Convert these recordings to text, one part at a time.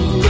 you.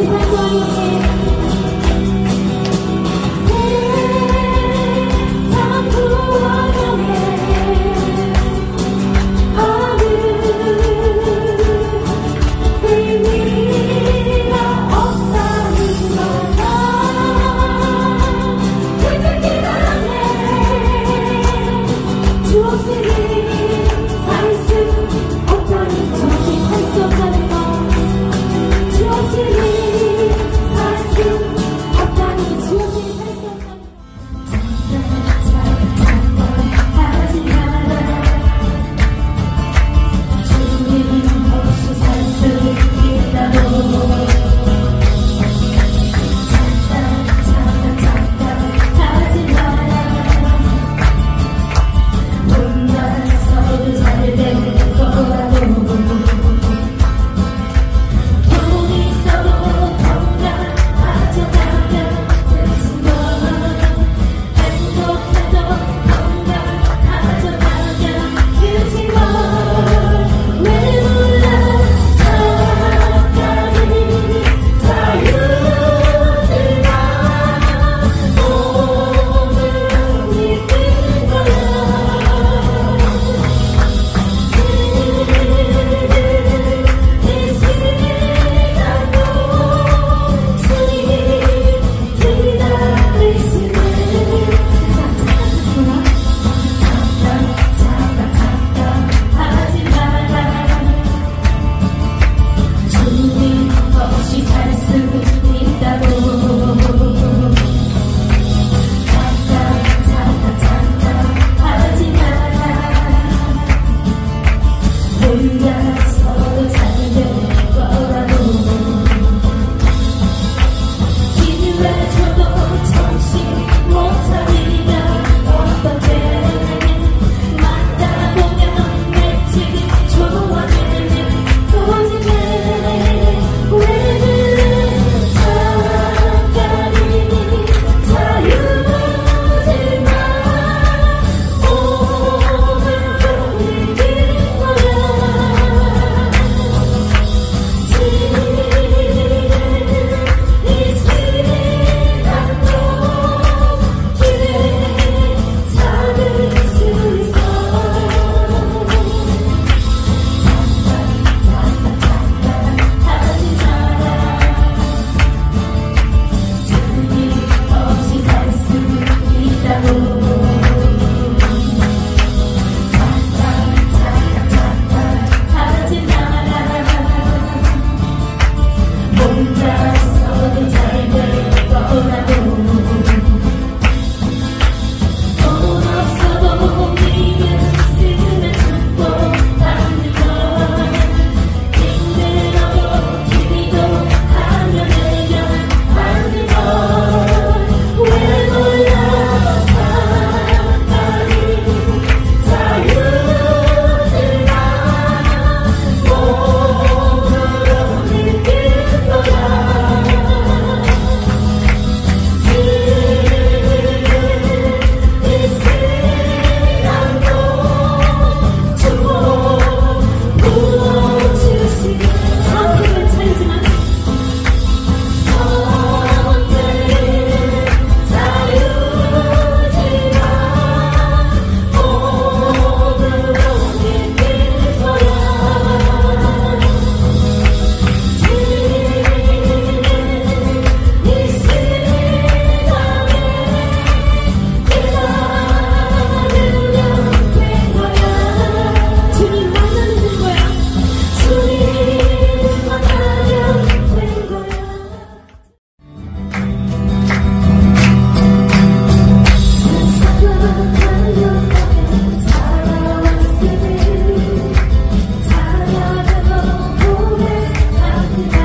你在一里？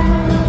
Bye.